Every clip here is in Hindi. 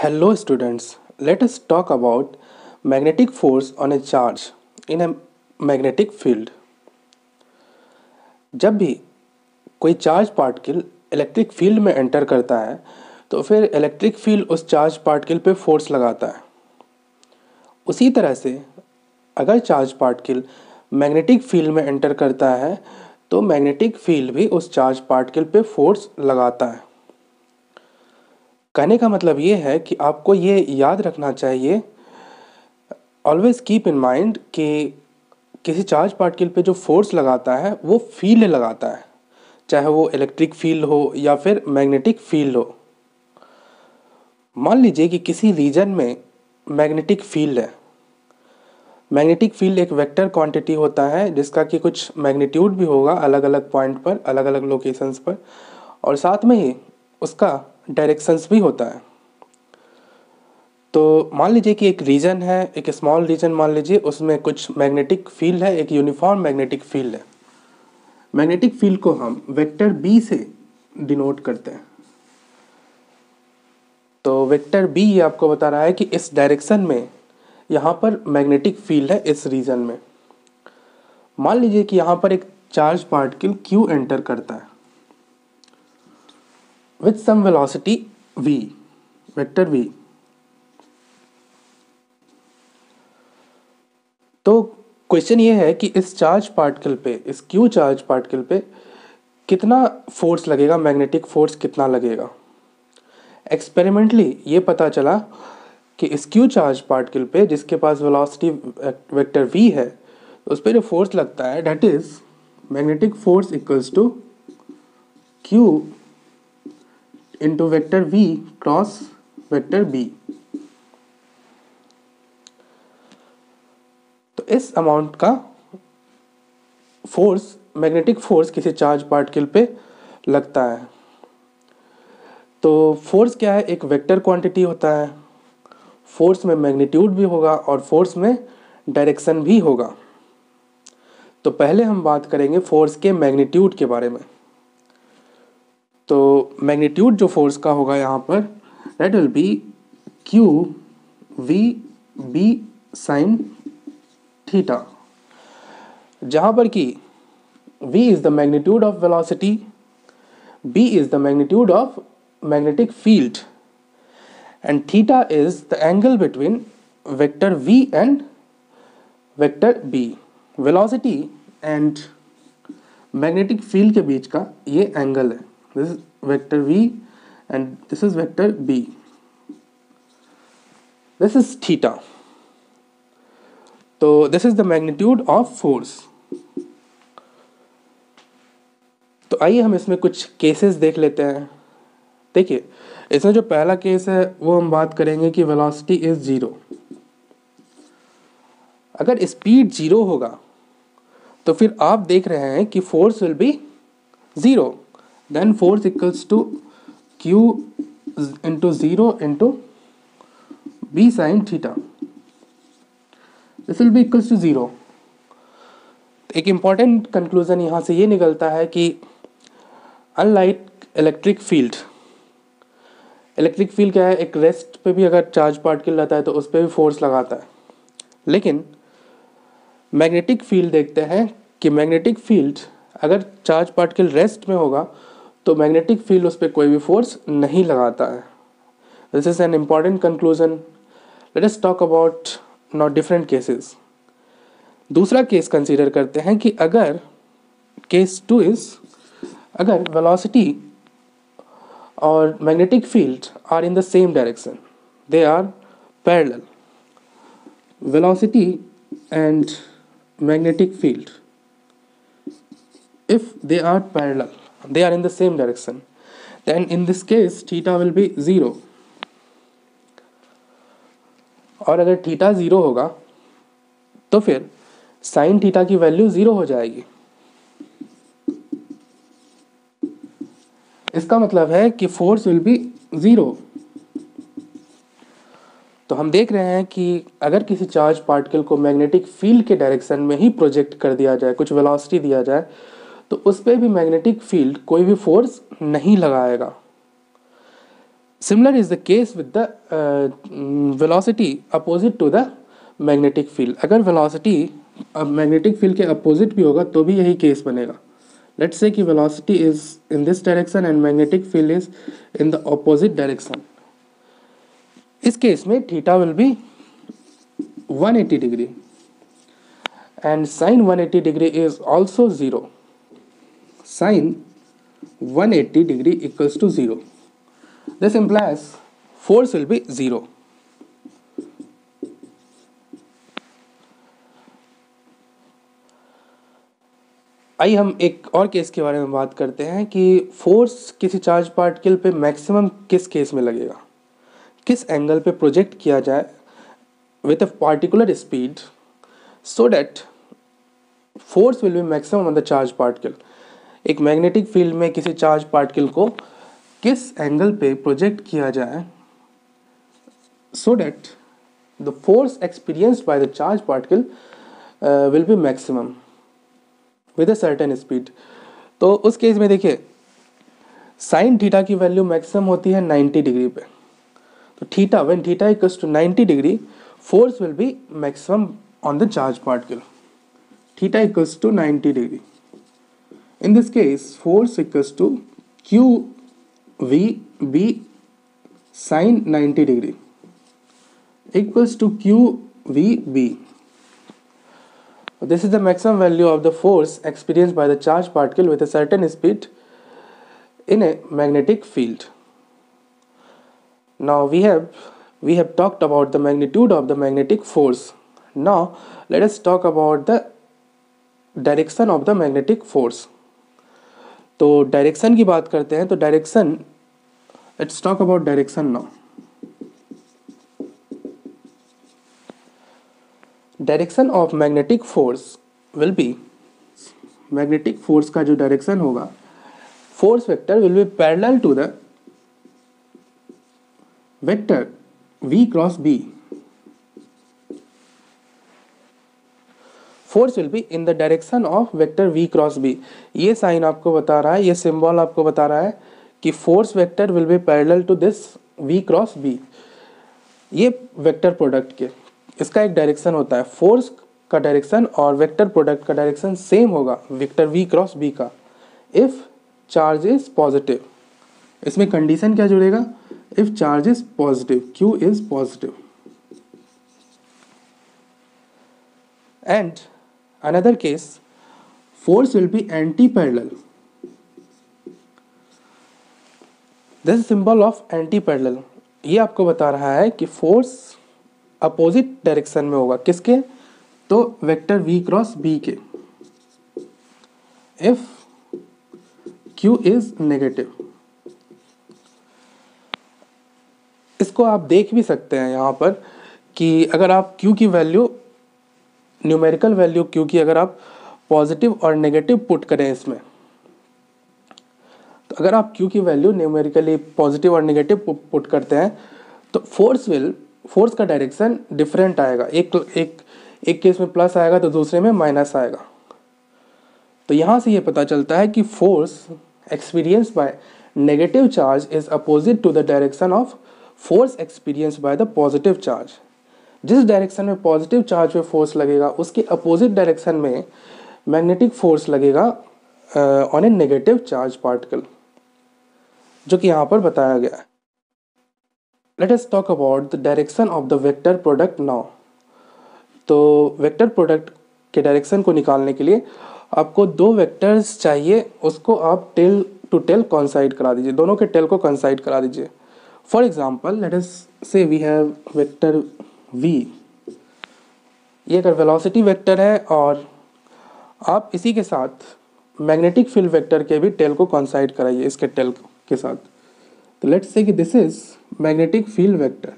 Hello students, let us talk about magnetic force on a charge in a magnetic field. जब भी कोई चार्ज पार्टिकल इलेक्ट्रिक फ़ील्ड में एंटर करता है तो फिर इलेक्ट्रिक फ़ील्ड उस चार्ज पार्टिकल पे फोर्स लगाता है। उसी तरह से अगर चार्ज पार्टिकल मैग्नेटिक फ़ील्ड में एंटर करता है तो मैग्नेटिक फ़ील्ड भी उस चार्ज पार्टिकल पे फोर्स लगाता है। कहने का मतलब ये है कि आपको ये याद रखना चाहिए ऑलवेज कीप इन माइंड कि किसी चार्ज पार्टिकल पे जो फोर्स लगाता है, वो फ़ील्ड लगाता है। चाहे वो इलेक्ट्रिक फ़ील्ड हो या फिर मैग्नेटिक फ़ील्ड हो। मान लीजिए कि किसी रीजन में मैग्नेटिक फ़ील्ड है। मैग्नेटिक फ़ील्ड एक वेक्टर क्वांटिटी होता है, जिसका कि कुछ मैग्नीट्यूड भी होगा अलग अलग पॉइंट पर अलग अलग लोकेशंस पर। और साथ में ही उसका डायरेक्शंस भी होता है। तो मान लीजिए कि एक रीजन है, एक स्मॉल रीजन मान लीजिए, उसमें कुछ मैग्नेटिक फ़ील्ड है, एक यूनिफॉर्म मैग्नेटिक फ़ील्ड है। मैग्नेटिक फ़ील्ड को हम वेक्टर बी से डिनोट करते हैं। तो वेक्टर बी ये आपको बता रहा है कि इस डायरेक्शन में यहाँ पर मैग्नेटिक फ़ील्ड है, इस रीजन में। मान लीजिए कि यहाँ पर एक चार्ज पार्टिकल क्यू एंटर करता है। With some velocity v, vector v. तो क्वेश्चन ये है कि इस चार्ज पार्टिकल पे, इस क्यू चार्ज पार्टिकल पे कितना फोर्स लगेगा मैग्नेटिक फोर्स कितना लगेगा? एक्सपेरिमेंटली ये पता चला कि इस क्यू चार्ज पार्टिकल पे जिसके पास वेलोसिटी वेक्टर वी है तो उस पर जो फोर्स लगता है that is magnetic force equals to q into vector v cross vector b तो इस अमाउंट का फोर्स मैग्नेटिक फोर्स किसी चार्ज पार्टिकल पे लगता है। तो फोर्स क्या है? एक वेक्टर क्वांटिटी होता है। फोर्स में मैग्नीट्यूड भी होगा और फोर्स में डायरेक्शन भी होगा। तो पहले हम बात करेंगे फोर्स के मैग्नीट्यूड के बारे में। तो मैग्नीट्यूड जो फोर्स का होगा यहाँ पर that will be q v b sine theta जहाँ पर कि v is the magnitude of velocity b is the magnitude of magnetic field and theta is the angle between vector v and vector b. Velocity and magnetic field के बीच का ये एंगल है this is vector v and this is vector b. This is theta. तो this is the magnitude of force. तो आइए हम इसमें कुछ केसेस देख लेते हैं। देखिए, इसमें जो पहला केस है, वो हम बात करेंगे कि वेलोसिटी इज़ ज़ीरो अगर स्पीड ज़ीरो होगा तो फिर आप देख रहे हैं कि force will be zero then force equals to q into 0 into b sin theta. This will be equals to 0 एक इंपॉर्टेंट कंक्लूजन यहाँ से ये निकलता है कि unlike electric field electric field क्या है? एक रेस्ट पे भी अगर चार्ज पार्टिकल रहता है तो उस पर भी फोर्स लगाता है। लेकिन मैग्नेटिक फ़ील्ड देखते हैं कि मैग्नेटिक फ़ील्ड अगर चार्ज पार्टिकल रेस्ट में होगा तो मैग्नेटिक फ़ील्ड उस पर कोई भी फोर्स नहीं लगाता है। This is an important conclusion let us talk about not different cases दूसरा केस कंसीडर करते हैं कि अगर केस टू इज़ अगर वेलोसिटी और magnetic field are in the same direction they are parallel velocity and magnetic field if they are parallel they are in the same direction. Then in this case, theta will be zero. और अगर थीटा ज़ीरो होगा तो फिर साइन थीटा की वैल्यू ज़ीरो हो जाएगी। इसका मतलब है कि फोर्स विल बी ज़ीरो तो हम देख रहे हैं कि अगर किसी चार्ज पार्टिकल को मैग्नेटिक फ़ील्ड के डायरेक्शन में ही प्रोजेक्ट कर दिया जाए, कुछ वेलोसिटी दिया जाए तो उस पर भी मैग्नेटिक फ़ील्ड कोई भी फोर्स नहीं लगाएगा। Similar is the case with the velocity opposite to the magnetic field अगर वेलोसिटी अब मैग्नेटिक फ़ील्ड के अपोजिट भी होगा तो भी यही केस बनेगा। लेट्स से कि velocity is in this direction and magnetic field is in the opposite direction इस केस में theta will be 180 degree and sine 180 degree is also 0 sine 180 degree equals to 0 this implies force will be 0 आइए हम एक और केस के बारे में बात करते हैं कि फोर्स किसी चार्ज पार्टिकल पे मैक्सिमम किस केस में लगेगा? किस एंगल पे प्रोजेक्ट किया जाए with a particular speed so that force will be maximum on the charge particle एक मैग्नेटिक फ़ील्ड में किसी चार्ज पार्टिकल को किस एंगल पे प्रोजेक्ट किया जाए? So that the force experienced by the charge particle will be maximum with a certain speed तो उस केस में देखिए साइन थीटा की वैल्यू मैक्सिमम होती है 90 डिग्री पे। तो theta when theta equals to 90 degree force will be maximum on the charge particle theta equals to 90 degree in this case force equals to q v b sin 90 degree equals to q v b This is the maximum value of the force experienced by the charged particle with a certain speed in a magnetic field. Now we have we have talked about the magnitude of the magnetic force. Now let us talk about the direction of the magnetic force. तो डायरेक्शन की बात करते हैं तो direction let's talk about direction now direction of magnetic force will be magnetic force का जो डायरेक्शन होगा force vector will be parallel to the vector v cross b. Force will be in the direction of vector v cross b ये साइन आपको बता रहा है, ये सिंबल आपको बता रहा है कि force vector will be parallel to this v cross b. ये वेक्टर प्रोडक्ट के, इसका एक डायरेक्शन होता है। फोर्स का डायरेक्शन और वेक्टर प्रोडक्ट का डायरेक्शन सेम होगा वेक्टर वी क्रॉस बी का। इफ़ चार्ज इज़ पॉजिटिव इसमें कंडीशन क्या जुड़ेगा? If charge is positive q is positive and case force will be anti parallel this symbol of anti parallel ये आपको बता रहा है कि फोर्स अपोजिट डायरेक्शन में होगा। किसके? तो वेक्टर v क्रॉस बी के। इफ़ q इज़ नेगेटिव इसको आप देख भी सकते हैं यहाँ पर कि अगर आप q की वैल्यू न्यूमेरिकल वैल्यू q की अगर आप पॉजिटिव और नेगेटिव पुट करें इसमें तो अगर आप q की वैल्यू न्यूमेरिकली पॉजिटिव और नेगेटिव पुट करते हैं तो फोर्स विल फोर्स का डायरेक्शन डिफरेंट आएगा। एक एक एक केस में प्लस आएगा तो दूसरे में माइनस आएगा। तो यहाँ से ये पता चलता है कि force experience by negative charge is opposite to the direction of force experience by the positive charge जिस डायरेक्शन में पॉजिटिव चार्ज पे फोर्स लगेगा, उसके अपोजिट डायरेक्शन में मैग्नेटिक फोर्स लगेगा on a negative charge particle जो कि यहाँ पर बताया गया है। Let us talk about the direction of the vector product now. तो वेक्टर प्रोडक्ट के डायरेक्शन को निकालने के लिए आपको दो वेक्टर्स चाहिए, उसको आप टेल टू टेल कॉन्साइड करा दीजिए। दोनों के टेल को कॉन्साइड करा दीजिए। For example let us say we have vector v. ये अगर वेलोसिटी वेक्टर है और आप इसी के साथ मैग्नेटिक फ़ील्ड वेक्टर के भी टेल को कॉन्साइड कराइए, इसके टेल के साथ। तो let's say that this is magnetic field vector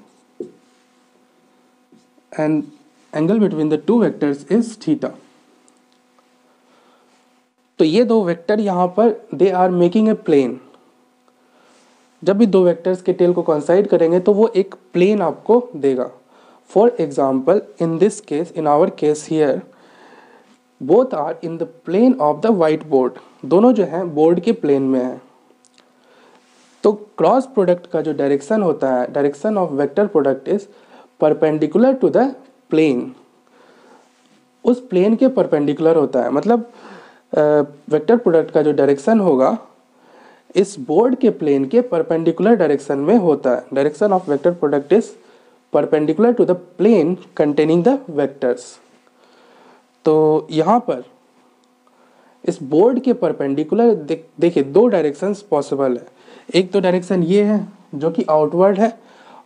and angle between the two vectors is theta. तो ये दो वेक्टर यहाँ पर they are making a plane जब भी दो वेक्टर्स के टेल को कॉन्साइड करेंगे तो वो एक प्लेन आपको देगा। For example in this case in our case here both are in the plane of the whiteboard दोनों जो हैं बोर्ड के प्लेन में हैं। तो क्रॉस प्रोडक्ट का जो डायरेक्शन होता है direction of vector product is perpendicular to the plane उस प्लेन के परपेंडिकुलर होता है। मतलब वेक्टर प्रोडक्ट का जो डायरेक्शन होगा, इस बोर्ड के प्लेन के परपेंडिकुलर डायरेक्शन में होता है। Direction of vector product is perpendicular to the plane containing the vectors तो यहाँ पर इस बोर्ड के परपेंडिकुलर देख, देखिए, दो डायरेक्शंस पॉसिबल है। एक तो डायरेक्शन ये है, जो कि आउटवर्ड है,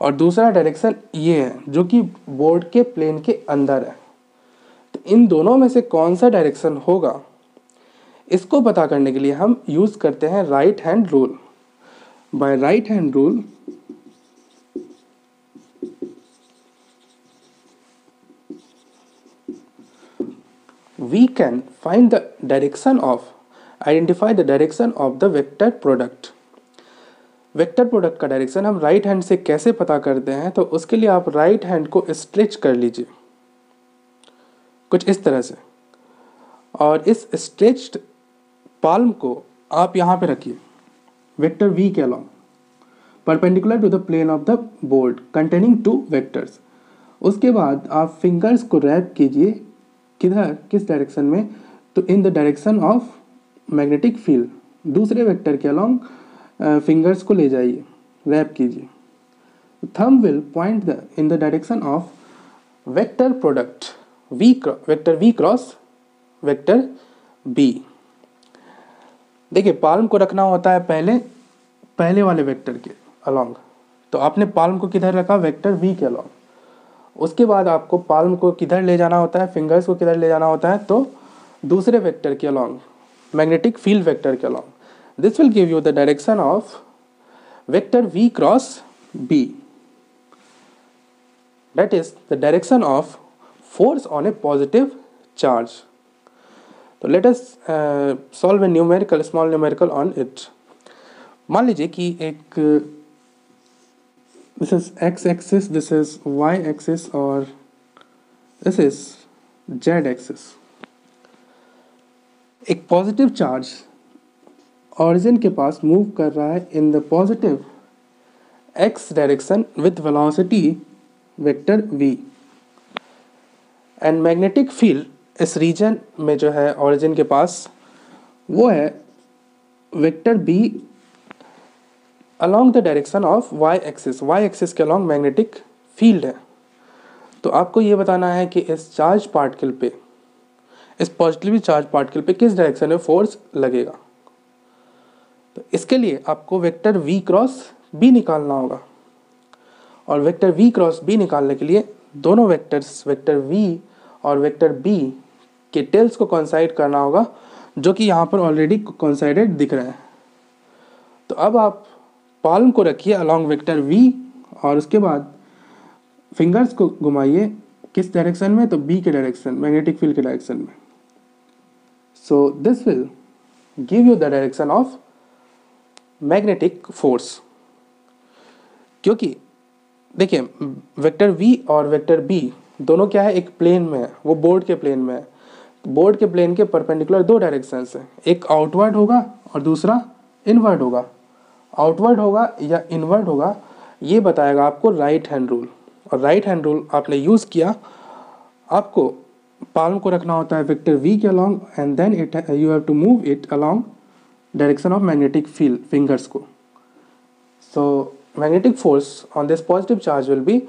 और दूसरा डायरेक्शन ये है, जो कि बोर्ड के प्लेन के अंदर है। तो इन दोनों में से कौन सा डायरेक्शन होगा, इसको पता करने के लिए हम यूज़ करते हैं right hand rule by right hand rule we can find the direction of, identify the direction of the vector product. Vector product का डायरेक्शन हम राइट right हैंड से कैसे पता करते हैं तो उसके लिए आप राइट right हैंड को स्ट्रेच कर लीजिए। कुछ इस तरह से। और इस स्ट्रेच्ड पाल्म को आप यहाँ पे रखिए। वेक्टर वी के along perpendicular to the plane of the board containing two vectors उसके बाद आप फिंगर्स को रैप कीजिए। किधर किस डायरेक्शन में? तो in the direction of magnetic field दूसरे वेक्टर के अलॉन्ग फिंगर्स को ले जाइए रैप कीजिए। Thumb will point the in the direction of vector product v vector v cross vector b देखिए पाल्म को रखना होता है पहले पहले वाले वेक्टर के अलॉन्ग तो आपने पाल्म को किधर रखा? वेक्टर वी के अलॉन्ग उसके बाद आपको पाल्म को किधर ले जाना होता है फिंगर्स को किधर ले जाना होता है तो दूसरे वेक्टर के अलॉन्ग मैग्नेटिक फ़ील्ड वेक्टर के along this will give you the direction of vector V cross B that is the direction of force on a positive charge तो let us solve a numerical small numerical on it मान लीजिए कि एक this is x axis, this is y axis or this is z axis. एक पॉजिटिव चार्ज ऑरिजिन के पास मूव कर रहा है in the positive X direction with velocity vector V and magnetic field इस रीजन में जो है ऑरिजिन के पास वो है vector B along the direction of Y axis Y axis के अलॉन्ग मैग्नेटिक फ़ील्ड है। तो आपको ये बताना है कि इस चार्ज पार्टिकल पे, इस पॉजिटिवली चार्ज पार्टिकल पे किस डायरेक्शन में फोर्स लगेगा? तो इसके लिए आपको वेक्टर वी क्रॉस बी निकालना होगा। और वेक्टर वी क्रॉस बी निकालने के लिए दोनों वेक्टर्स वेक्टर वी और वेक्टर बी के टेल्स को कॉन्साइड करना होगा, जो कि यहाँ पर ऑलरेडी कॉन्साइडेड दिख रहे हैं। तो अब आप पाल्म को रखिए अलॉन्ग वेक्टर वी और उसके बाद फिंगर्स को घुमाइए। किस डायरेक्शन में? तो बी के डायरेक्शन मैग्नेटिक फ़ील्ड के डायरेक्शन में। So this will give you the direction of magnetic force क्योंकि, देखिए वेक्टर वी और वेक्टर बी दोनों क्या है? एक प्लेन में है। वो बोर्ड के प्लेन में है। बोर्ड के प्लेन के परपेंडिकुलर दो डायरेक्शन है। एक आउटवर्ड होगा और दूसरा इनवर्ड होगा। आउटवर्ड होगा या इनवर्ड होगा, ये बताएगा आपको राइट हैंड रूल और राइट हैंड रूल आपने यूज़ किया, आपको पाल्म को रखना होता है वेक्टर वी के along and then it you have to move it along direction of magnetic field fingers को. So magnetic force on this positive charge will be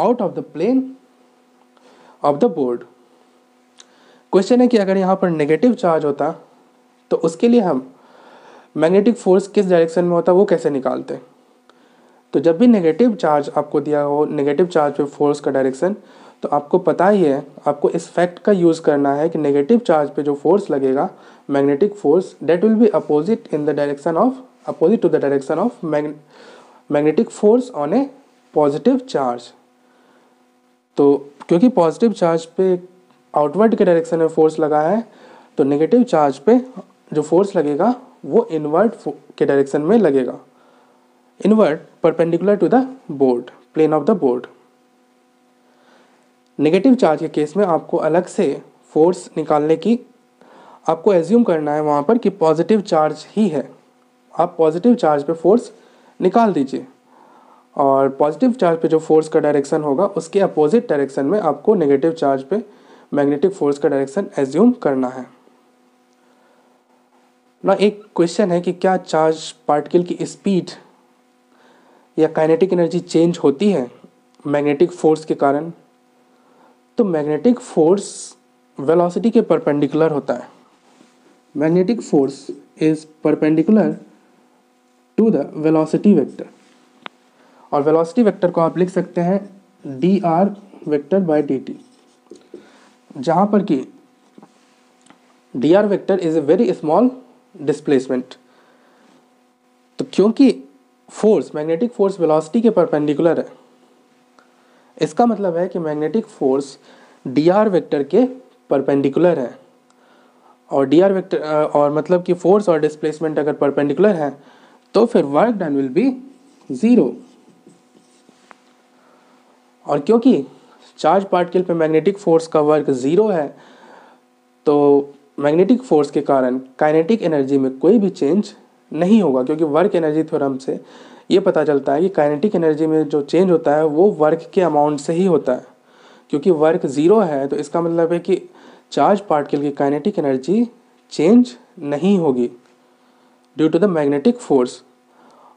out of the plane of the board question है कि अगर यहाँ पर नेगेटिव चार्ज होता तो उसके लिए हम मैग्नेटिक फोर्स किस डायरेक्शन में होता है वो कैसे निकालते हैं? तो जब भी नेगेटिव चार्ज आपको दिया हो, नेगेटिव चार्ज पे फोर्स का डायरेक्शन तो आपको पता ही है, आपको इस फैक्ट का यूज़ करना है कि नेगेटिव चार्ज पे जो फोर्स लगेगा, magnetic force that will be opposite in the direction of opposite to the direction of magnetic force on a positive charge तो क्योंकि पॉजिटिव चार्ज पे आउटवर्ड के डायरेक्शन में फोर्स लगा है तो नेगेटिव चार्ज पे जो फोर्स लगेगा वो इनवर्ट के डायरेक्शन में लगेगा। Inward perpendicular to the board plane of the board negative charge के केस में आपको अलग से फोर्स निकालने की आपको एज्यूम करना है वहाँ पर कि पॉजिटिव चार्ज ही है। आप पॉजिटिव चार्ज पे फोर्स निकाल दीजिए। और पॉजिटिव चार्ज पे जो फोर्स का डायरेक्शन होगा, उसके अपोजिट डायरेक्शन में आपको नेगेटिव चार्ज पे मैग्नेटिक फोर्स का डायरेक्शन एज्यूम करना है। ना, एक क्वेश्चन है कि क्या चार्ज पार्टिकल की स्पीड या काइनेटिक एनर्जी चेंज होती है मैग्नेटिक फोर्स के कारण? तो मैग्नेटिक फोर्स वेलोसिटी के परपेंडिकुलर होता है। Magnetic force is perpendicular to the velocity vector और वेलोसिटी वेक्टर को आप लिख सकते हैं D R vector by D T जहाँ पर कि D R vector is a very small displacement तो क्योंकि फोर्स मैग्नेटिक फोर्स वेलोसिटी के परपेंडिकुलर है, इसका मतलब है कि magnetic force D R vector के परपेंडिकुलर है। और डी आर वेक्टर और मतलब कि फोर्स और डिस्प्लेसमेंट अगर परपेंडिकुलर है तो फिर work done will be zero और क्योंकि चार्ज पार्टिकल पे मैग्नेटिक फोर्स का वर्क ज़ीरो है तो मैग्नेटिक फोर्स के कारण काइनेटिक एनर्जी में कोई भी चेंज नहीं होगा, क्योंकि वर्क एनर्जी थ्योरम से ये पता चलता है कि काइनेटिक एनर्जी में जो चेंज होता है, वो वर्क के अमाउंट से ही होता है। क्योंकि वर्क ज़ीरो है तो इसका मतलब है कि चार्ज पार्टिकल की काइनेटिक एनर्जी चेंज नहीं होगी due to the magnetic force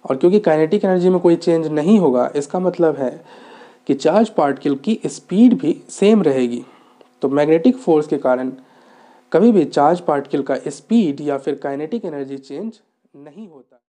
और क्योंकि काइनेटिक एनर्जी में कोई चेंज नहीं होगा, इसका मतलब है कि चार्ज पार्टिकल की स्पीड भी सेम रहेगी। तो मैग्नेटिक फोर्स के कारण कभी भी चार्ज पार्टिकल का स्पीड या फिर काइनेटिक एनर्जी चेंज नहीं होता।